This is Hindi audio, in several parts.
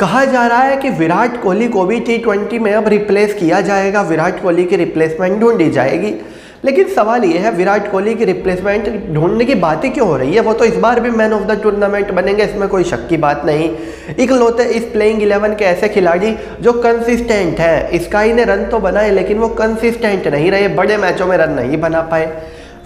कहा जा रहा है कि विराट कोहली को भी टी ट्वेंटी में अब रिप्लेस किया जाएगा। विराट कोहली की रिप्लेसमेंट ढूंढी जाएगी। लेकिन सवाल ये है, विराट कोहली की रिप्लेसमेंट ढूँढने की बात क्यों हो रही है? वो तो इस बार भी मैन ऑफ़ द टूर्नामेंट बनेंगे, इसमें कोई शक की बात नहीं। इकलौते इस प्लेइंग इलेवन के ऐसे खिलाड़ी जो कंसिस्टेंट हैं स्काई ने रन तो बनाए, लेकिन वो कंसिस्टेंट नहीं रहे, बड़े मैचों में रन नहीं बना पाए।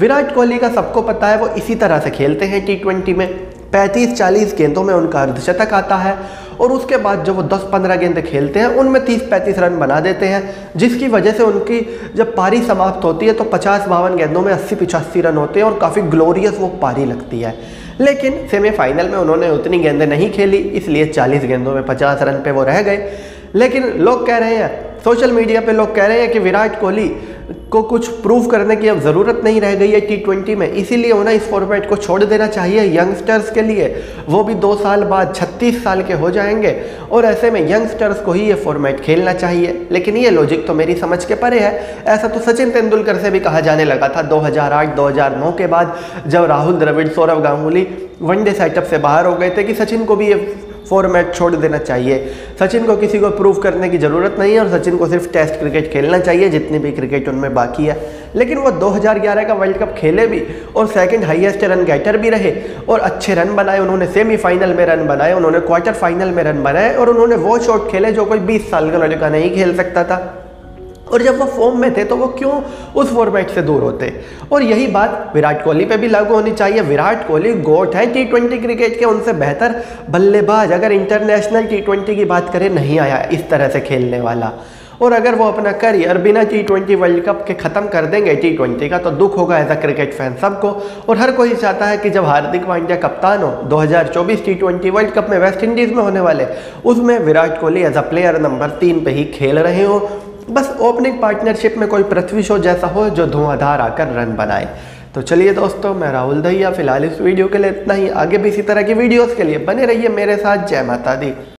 विराट कोहली का सबको पता है, वो इसी तरह से खेलते हैं टी में। पैंतीस चालीस गेंदों में उनका अर्धशतक आता है। और उसके बाद जब वो 10-15 गेंद खेलते हैं, उनमें 30-35 रन बना देते हैं, जिसकी वजह से उनकी जब पारी समाप्त होती है तो पचास बावन गेंदों में अस्सी पिचासी रन होते हैं और काफ़ी ग्लोरियस वो पारी लगती है। लेकिन सेमीफाइनल में उन्होंने उतनी गेंदें नहीं खेली, इसलिए 40 गेंदों में 50 रन पे वो रह गए। लेकिन लोग कह रहे हैं, सोशल मीडिया पे लोग कह रहे हैं कि विराट कोहली को कुछ प्रूव करने की अब ज़रूरत नहीं रह गई है टी ट्वेंटी में। इसीलिए उन्हें इस फॉर्मेट को छोड़ देना चाहिए यंगस्टर्स के लिए। वो भी दो साल बाद, छत्तीस साल के हो जाएँगे। और ऐसे में यंगस्टर्स को ही ये फॉर्मेट खेलना चाहिए। लेकिन ये लॉजिक तो मेरी समझ के परे है। ऐसा तो सचिन तेंदुलकर से भी कहा जाने लगा था 2008-2009 के बाद, जब Rahul Dravid, Sourav Ganguly one day setup से बाहर हो गए थे कि सचिन को भी ये फॉर्मेट छोड़ देना चाहिए। सचिन को किसी को प्रूव करने की ज़रूरत नहीं है और सचिन को सिर्फ़ टेस्ट क्रिकेट खेलना चाहिए, जितनी भी क्रिकेट उनमें बाकी है। लेकिन वो 2011 का वर्ल्ड कप खेले भी और सेकंड हाईएस्ट रन गेटर भी रहे और अच्छे रन बनाए, उन्होंने सेमीफाइनल में रन बनाए, उन्होंने क्वार्टर फाइनल में रन बनाए और उन्होंने वो शॉट खेले जो कोई बीस साल का लड़का नहीं खेल सकता था। और जब वो फॉर्म में थे तो वो क्यों उस फॉर्मेट से दूर होते? और यही बात विराट कोहली पे भी लागू होनी चाहिए। विराट कोहली गोट है टी ट्वेंटी क्रिकेट के, उनसे बेहतर बल्लेबाज। अगर इंटरनेशनल टी ट्वेंटी की बात करें, नहीं आया इस तरह से खेलने वाला। और अगर वो अपना करियर बिना टी ट्वेंटी वर्ल्ड कप के ख़त्म कर देंगे टी ट्वेंटी का तो दुख होगा एज अ क्रिकेट फ़ैन सबको। और हर कोई चाहता है कि जब हार्दिक पांड्या कप्तान हो 2024 टी ट्वेंटी वर्ल्ड कप में वेस्ट इंडीज़ में होने वाले, उसमें Virat Kohli as a player number तीन पे ही खेल रहे हो। बस ओपनिंग पार्टनरशिप में कोई पृथ्वी शो जैसा हो जो धुआंधार आकर रन बनाए। तो चलिए दोस्तों, मैं राहुल दहिया, फ़िलहाल इस वीडियो के लिए इतना ही। आगे भी इसी तरह की वीडियोस के लिए बने रहिए मेरे साथ। जय माता दी।